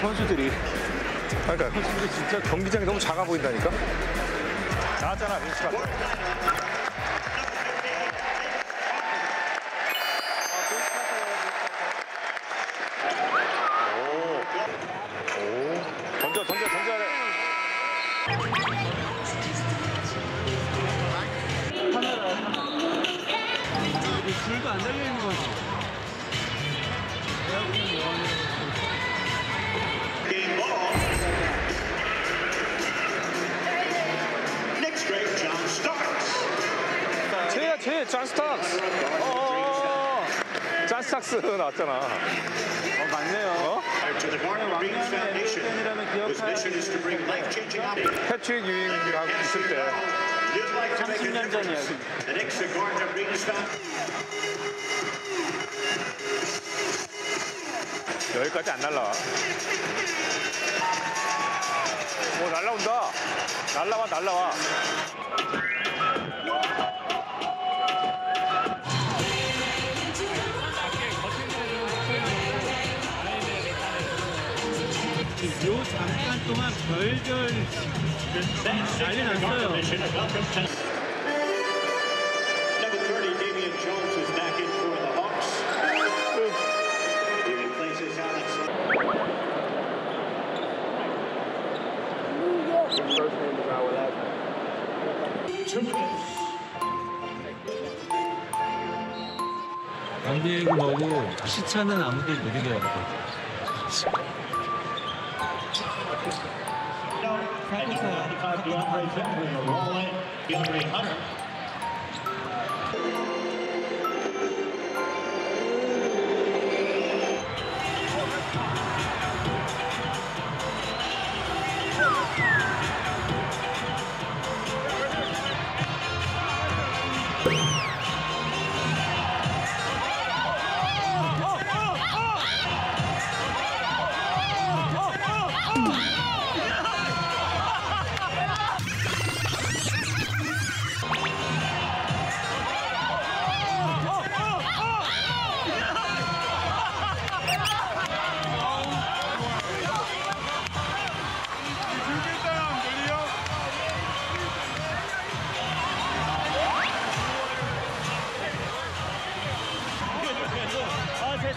선수들이 그러니까 선수들이 진짜 경기장이 너무 작아 보인다니까. 나왔잖아 민수가. 오. 오. 던져 던져 던져야 돼. 줄도 안 달려 있 쟤 잔스탁스. 어. 잔스탁스 나왔잖아. 어, 맞네요. 어? 패트릭 유잉하고 있을 때. You'd like to make a 30년 전 difference. 이야기. The Knicks of Gardner Reading Foundation. 여기까지 안 날라와. 오 날라온다. 날라와 날라와. 요 잠깐 동안 별별 난리 났어요. Number 30, Damian Jones is back in for the Hawks. He replaces Alex. Two minutes. NBA 뭐고 시차는 아무도 못 이겨요. DeAndre Hunter, a roll in. DeAndre Hunter.